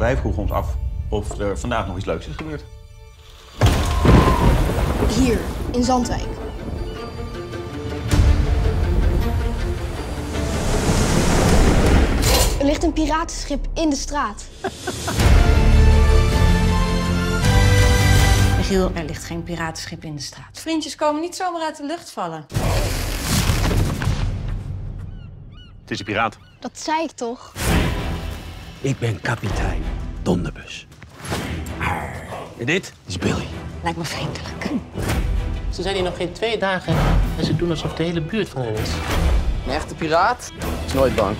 Wij vroegen ons af of er vandaag nog iets leuks is gebeurd. Hier, in Zandwijk. Er ligt een piratenschip in de straat. Michiel, er ligt geen piratenschip in de straat. Vriendjes komen niet zomaar uit de lucht vallen. Het is een piraat. Dat zei ik toch? Ik ben kapitein Donderbus. En dit is Billy. Lijkt me vriendelijk. Ze zijn hier nog geen twee dagen en ze doen alsof de hele buurt van hen is. Een echte piraat is nooit bang.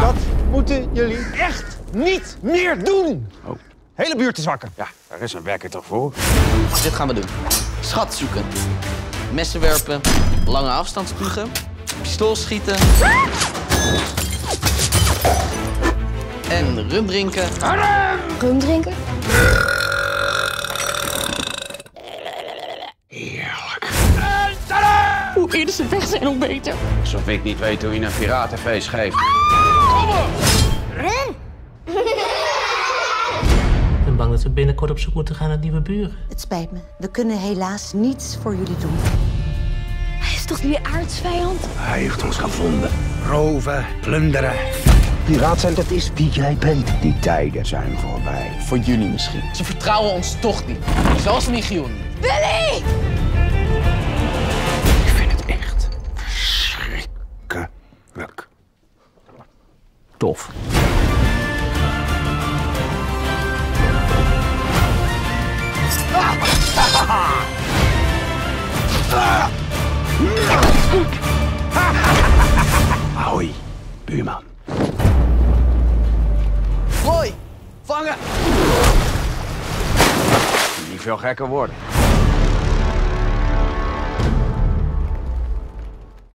Dat moeten jullie echt niet meer doen. Oh. Hele buurt is wakker. Ja, daar is een wekker toch voor? Dit gaan we doen. Schat zoeken. Messen werpen. Lange afstand spugen. Pistool schieten. En rum drinken. Rum drinken? Hoe eerder ze weg zijn, hoe beter. Alsof ik niet weet hoe je een piratenfeest geeft. Ik ben bang dat we binnenkort op zoek moeten gaan naar nieuwe buren. Het spijt me. We kunnen helaas niets voor jullie doen. Hij is toch die aardsvijand? Hij heeft ons gevonden. Roven, plunderen. Piraat zijn, Dat is wie jij bent. Die tijden zijn voorbij. Voor jullie misschien. Ze vertrouwen ons toch niet. Zelfs Michiel niet. Billy! Ik vind het echt verschrikkelijk. Tof. Hoi, buurman. Mooi. Vangen. Niet veel gekker worden.